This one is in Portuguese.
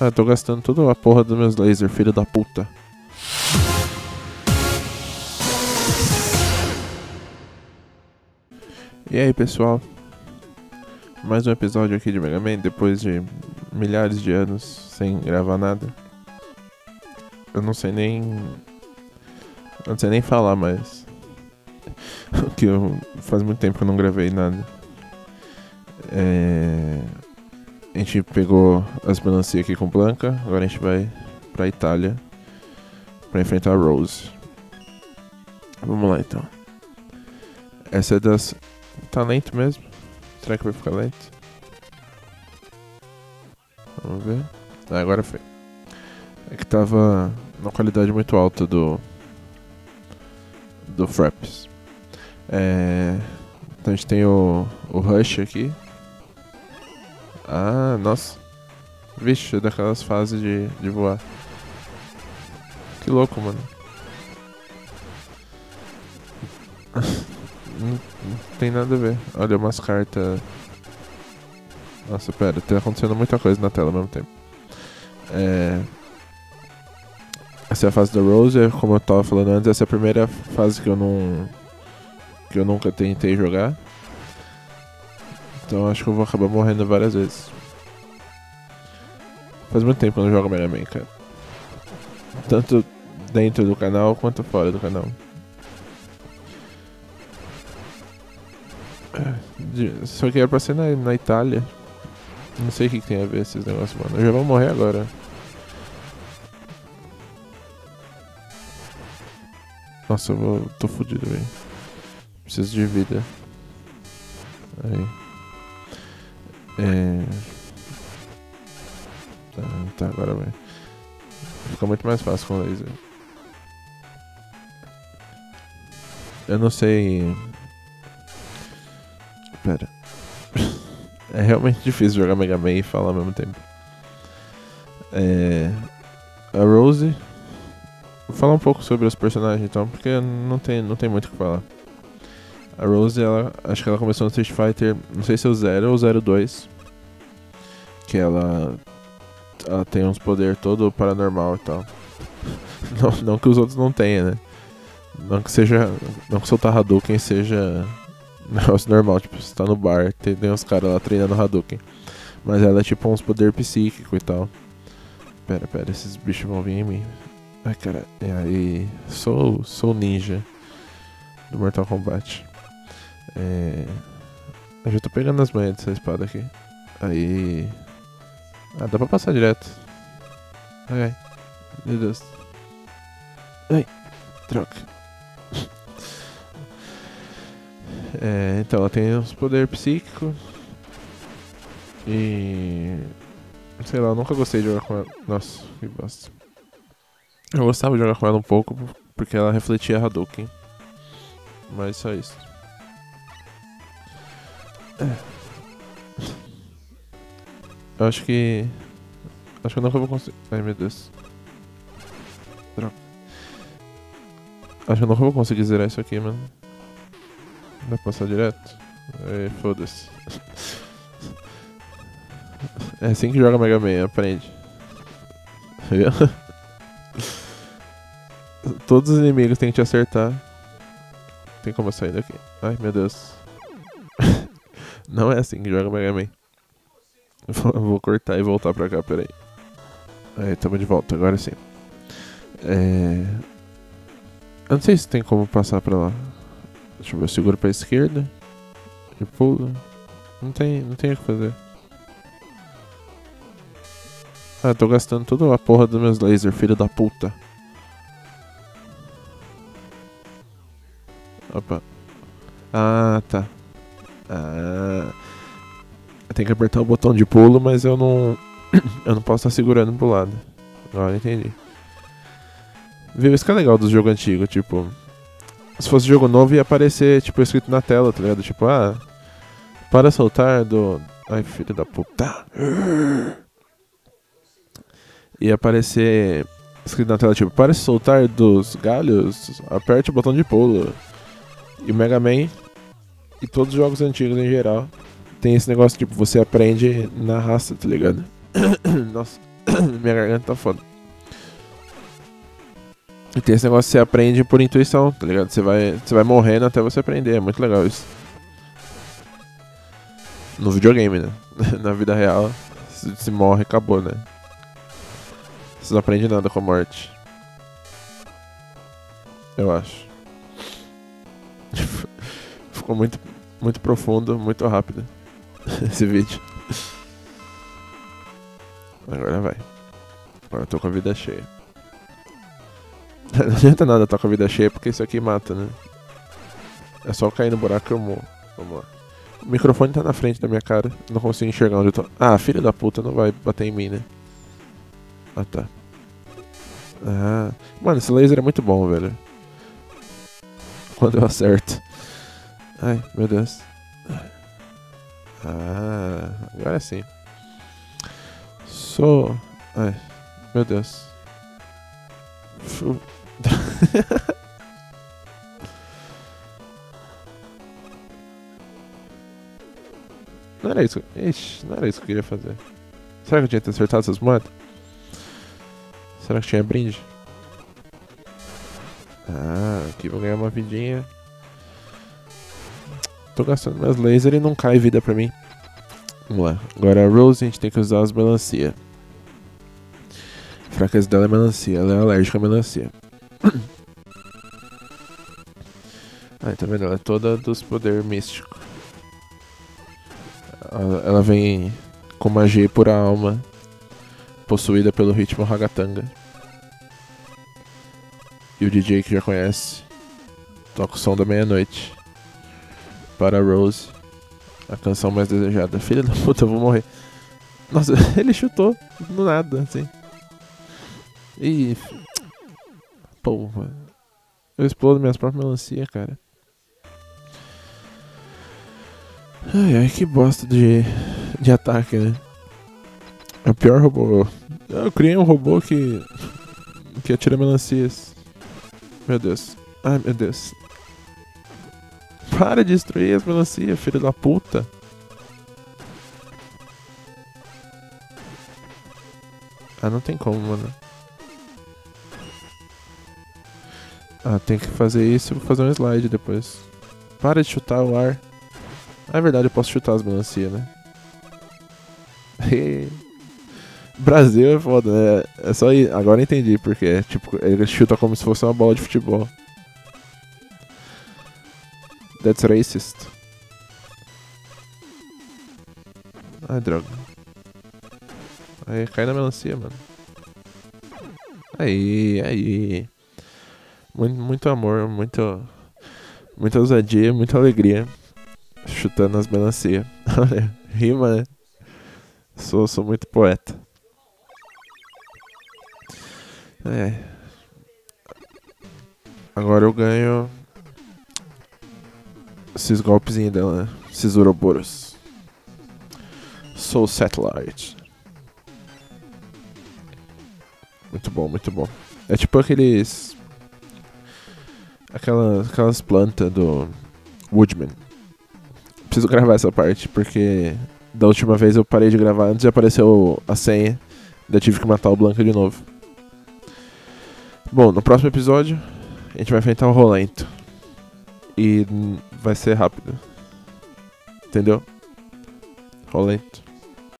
Ah, tô gastando toda a porra dos meus lasers, filho da puta. E aí, pessoal? Mais um episódio aqui de Mega Man depois de milhares de anos sem gravar nada. Eu não sei nem. Eu não sei nem falar mais. que eu, faz muito tempo que eu não gravei nada. É, a gente pegou as melancias aqui com Blanca, agora a gente vai pra Itália pra enfrentar a Rose. Vamos lá então. Essa é das. Tá lento mesmo? Será que vai ficar lento? Vamos ver. Ah, agora foi. É que tava uma qualidade muito alta do. do Fraps. É, então a gente tem o, o Rush aqui. Ah, nossa. Vixe, daquelas fases de, de voar. Que louco, mano. não, não tem nada a ver. Olha, umas cartas. Nossa, pera, tá acontecendo muita coisa na tela ao mesmo tempo. É... Essa é a fase da Rose, como eu tava falando antes, essa é a primeira fase que eu não. que eu nunca tentei jogar. Então acho que eu vou acabar morrendo várias vezes. Faz muito tempo que eu não jogo Mega Man, cara. Tanto dentro do canal quanto fora do canal. Só que era pra ser na, na Itália. Não sei o que, que, tem a ver esses negócios, mano. Eu já vou morrer agora. Nossa, eu vou. tô fudido, velho. Preciso de vida. Aí. É. Tá, tá agora vai. Fica muito mais fácil com laser. Eu não sei. Pera. É realmente difícil jogar Mega Man e falar ao mesmo tempo. É. A Rose. Vou falar um pouco sobre os personagens então, porque não tem, não tem muito o que falar. A Rose, ela, acho que ela começou no Street Fighter, não sei se é o 0 ou o 02. Que ela, ela tem uns poderes todo paranormal e tal. Não, não que os outros não tenham, né? Não que seja. Não que soltar Hadouken seja negócio normal, tipo, você tá no bar, tem, tem uns caras lá treinando Hadouken. Mas ela é tipo uns poder psíquico e tal. Pera, pera, esses bichos vão vir em mim. Ai, cara, e aí. Sou, sou ninja do Mortal Kombat. É. Eu já tô pegando as manhas dessa espada aqui. Aí. Ah, dá pra passar direto. Ai. Meu Deus. Ai, troca. É, então, ela tem uns poderes psíquicos. E. Sei lá, eu nunca gostei de jogar com ela. Nossa, que bosta. Eu gostava de jogar com ela um pouco porque ela refletia Hadouken. Mas só isso. É. Eu acho que. Acho que eu nunca vou conseguir. Ai meu Deus. Droga. Acho que eu nunca vou conseguir zerar isso aqui, mano. Pra passar direto? Aí, foda-se. É assim que joga Mega Man, aprende. Todos os inimigos têm que te acertar. Tem como eu sair daqui? Ai, meu Deus. Não é assim que joga Mega Man. Vou cortar e voltar pra cá, peraí. Aí, tamo de volta, agora sim. É... Eu não sei se tem como passar pra lá. Deixa eu ver, eu seguro pra esquerda. E pulo. Não tem, não tem o que fazer. Ah, tô gastando toda a porra dos meus lasers, filho da puta. Opa. Ah, tá. Ah. Eu tenho que apertar o botão de pulo, mas eu não. eu não posso estar segurando pro lado. Agora entendi. Viu? Isso que é legal do jogo antigo, tipo. Se fosse jogo novo ia aparecer, tipo, escrito na tela, tá ligado? Tipo, ah. Para soltar do. Ai, filho da puta. Ia aparecer escrito na tela, tipo, para se soltar dos galhos, aperte o botão de pulo. E o Mega Man e todos os jogos antigos em geral tem esse negócio, tipo, você aprende na raça, tá ligado? Nossa. Minha garganta tá foda. E tem esse negócio que você aprende por intuição, tá ligado? Você vai, você vai morrendo até você aprender. É muito legal isso. No videogame, né? Na vida real, se, se morre, acabou, né? Você não aprende nada com a morte. Eu acho. Ficou muito, muito profundo, muito rápido esse vídeo. Agora vai. Agora eu tô com a vida cheia. Não adianta nada estar com a vida cheia porque isso aqui mata, né? É só cair no buraco que eu morro. Vamos lá. O microfone tá na frente da minha cara. Não consigo enxergar onde eu tô. Ah, filho da puta, não vai bater em mim, né? Ah, tá. Ah. Mano, esse laser é muito bom, velho. Quando eu acerto. Ai, meu Deus. Ah, agora sim. Sou. Ai, meu Deus. Não era isso. Ixi, não era isso que eu queria fazer. Será que eu tinha que ter acertado essas moedas? Será que tinha brinde? Ah, aqui vou ganhar uma vidinha. Tô gastando meus lasers e não cai vida pra mim. Vamos lá. Agora a Rose a gente tem que usar as melancia. A fraqueza dela é melancia, ela é alérgica à melancia. Ai, tá vendo? Ela é toda dos poderes místicos. Ela, vem com magia pura alma, possuída pelo ritmo ragatanga. E o DJ que já conhece toca o som da meia-noite para Rose, a canção mais desejada. Filha da puta, eu vou morrer. Nossa, ele chutou do nada, assim. Ih, porra. Eu explodo minhas próprias melancia, cara. Ai, ai, que bosta de, de ataque, né? É o pior robô. Eu criei um robô que. que atira melancias. Meu Deus. Ai, meu Deus. Para de destruir as melancias, filho da puta. Ah, não tem como, mano. Ah, tem que fazer isso e vou fazer um slide depois. Para de chutar o ar. Ah, é verdade, eu posso chutar as melancias, né? Brasil é foda, né? É só ir. Agora entendi porque tipo, ele chuta como se fosse uma bola de futebol. That's racist. Ai, droga. Aí, cai na melancia, mano. Aí, aí. Muito, muito amor, muito. Muita ousadia, muita alegria. Chutando as melancia. Rima, né? Sou, sou muito poeta. É. Agora eu ganho esses golpezinhos dela, né? Esses Ouroboros. Soul Satellite. Muito bom, muito bom. É tipo aqueles. Aquelas, aquelas plantas do Woodman. Preciso gravar essa parte, porque da última vez eu parei de gravar antes e apareceu a senha. Ainda tive que matar o Blanca de novo. Bom, no próximo episódio a gente vai enfrentar o Rolento. E vai ser rápido. Entendeu? Rolento.